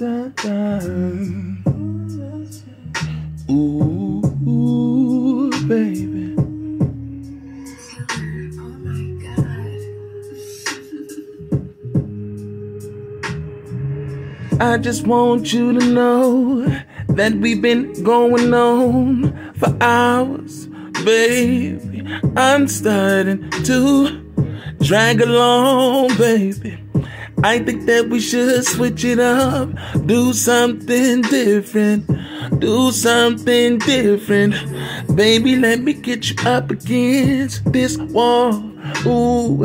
Ooh, ooh, baby. I just want you to know that we've been going on for hours, baby. I'm starting to drag along, baby. I think that we should switch it up, do something different, do something different. Baby, let me get you up against this wall. Ooh,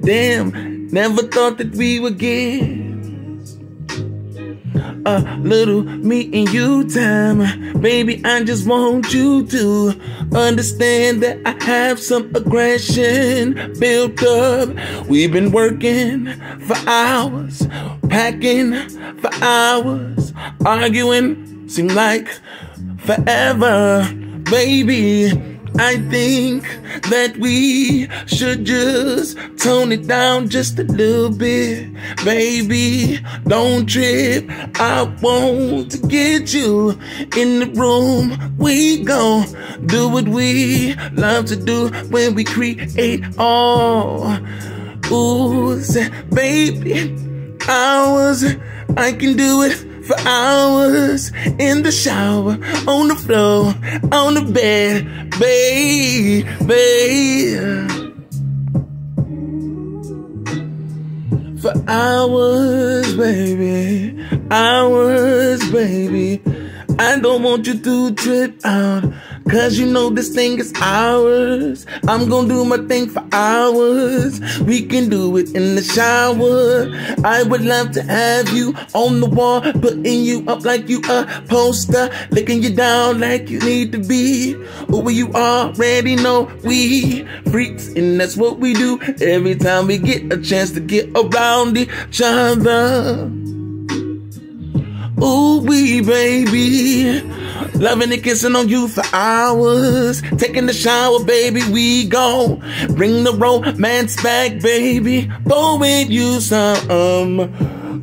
damn, never thought that we would get a little me and you time. Baby, I just want you to understand that I have some aggression built up. We've been working for hours, packing for hours, arguing seem like forever. Baby, I think that we should just tone it down just a little bit. Baby, don't trip. I want to get you in the room. We gon' do what we love to do when we create all. Ooh, baby, hours, I can do it for hours in the shower, on the floor, on the bed, baby. For hours, baby, hours, baby. I don't want you to trip out. Cause you know this thing is ours. I'm gonna do my thing for hours. We can do it in the shower. I would love to have you on the wall, putting you up like you a poster, licking you down like you need to be. Oh, you already know we freaks, and that's what we do every time we get a chance to get around each other. Ooh, wee baby. Loving and kissing on you for hours. Taking the shower, baby, we gon' bring the romance back, baby. Pouring you some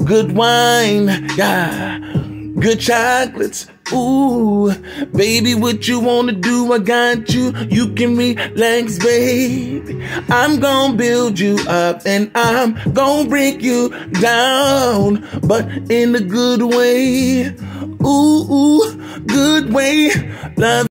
good wine, yeah. Good chocolates, ooh. Baby, what you wanna do, I got you. You can relax, baby. I'm gonna build you up and I'm gonna break you down, but in a good way. Ooh, ooh good way. Love